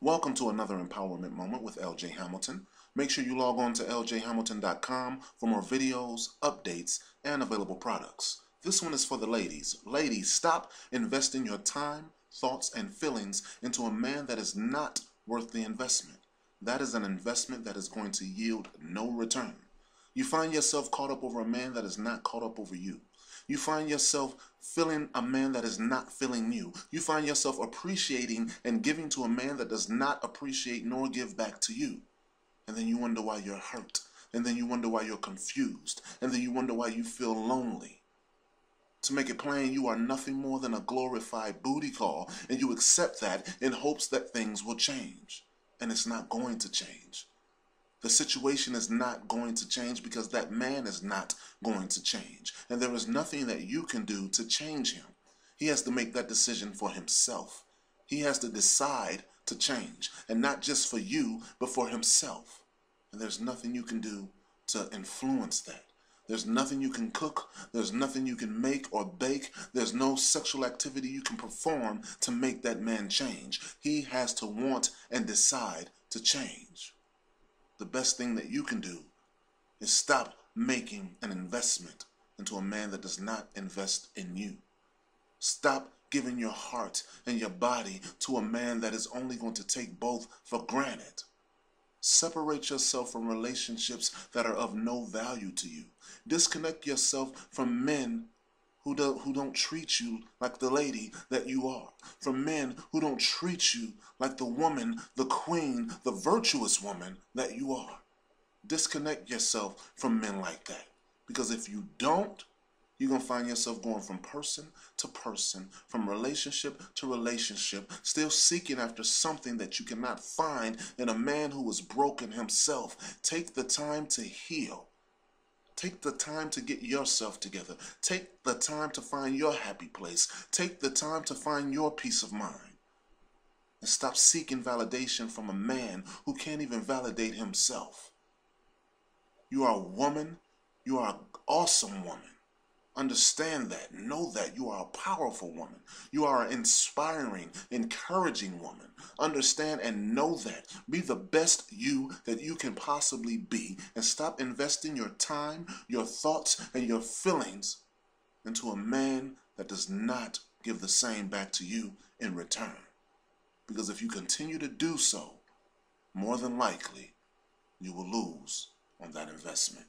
Welcome to another empowerment moment with LJ Hamilton. Make sure you log on to ljhamilton.com for more videos, updates, and available products. This one is for the ladies. Ladies, stop investing your time, thoughts, and feelings into a man that is not worth the investment. That is an investment that is going to yield no return. You find yourself caught up over a man that is not caught up over you. You find yourself feeling a man that is not feeling you. You find yourself appreciating and giving to a man that does not appreciate nor give back to you. And then you wonder why you're hurt. And then you wonder why you're confused. And then you wonder why you feel lonely. To make it plain, you are nothing more than a glorified booty call, and you accept that in hopes that things will change. And it's not going to change. The situation is not going to change because that man is not going to change. And there is nothing that you can do to change him. He has to make that decision for himself. He has to decide to change. And not just for you, but for himself. And there's nothing you can do to influence that. There's nothing you can cook. There's nothing you can make or bake. There's no sexual activity you can perform to make that man change. He has to want and decide to change the best thing that you can do is stop making an investment into a man that does not invest in you. Stop giving your heart and your body to a man that is only going to take both for granted. Separate yourself from relationships that are of no value to you. Disconnect yourself from men who, do, who don't treat you like the lady that you are, from men who don't treat you like the woman, the queen, the virtuous woman that you are. Disconnect yourself from men like that. Because if you don't, you're going to find yourself going from person to person, from relationship to relationship, still seeking after something that you cannot find in a man who is broken himself. Take the time to heal. Take the time to get yourself together. Take the time to find your happy place. Take the time to find your peace of mind. And stop seeking validation from a man who can't even validate himself. You are a woman. You are an awesome woman. Understand that. Know that you are a powerful woman. You are an inspiring, encouraging woman. Understand and know that. Be the best you that you can possibly be and stop investing your time, your thoughts, and your feelings into a man that does not give the same back to you in return. Because if you continue to do so, more than likely, you will lose on that investment.